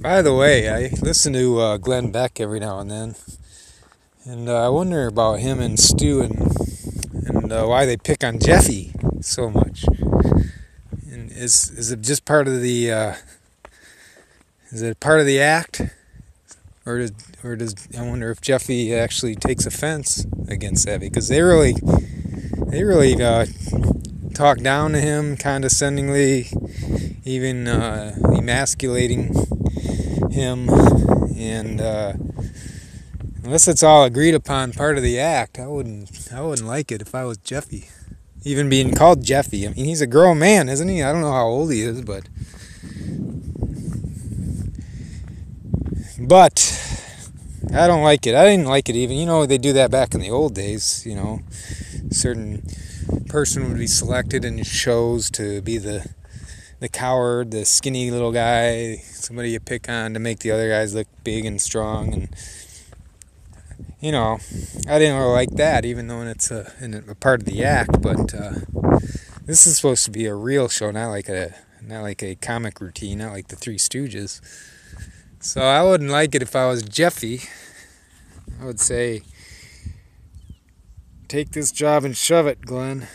By the way, I listen to uh, Glenn Beck every now and then, and uh, I wonder about him and Stu and and uh, why they pick on Jeffy so much. And is is it just part of the uh, is it part of the act, or does or does I wonder if Jeffy actually takes offense against that because they really they really uh, talk down to him condescendingly, even uh, emasculating him, and uh, unless it's all agreed upon part of the act, I wouldn't I wouldn't like it if I was Jeffy. Even being called Jeffy, I mean he's a grown man, isn't he? I don't know how old he is, but but I don't like it. I didn't like it even. You know they do that back in the old days. You know, certain person would be selected in shows to be the the coward, the skinny little guy, somebody you pick on to make the other guys look big and strong and you know, I didn't really like that, even though it's a, a part of the act. But uh, this is supposed to be a real show, not like a not like a comic routine, not like the Three Stooges. So I wouldn't like it if I was Jeffy. I would say, take this job and shove it, Glenn.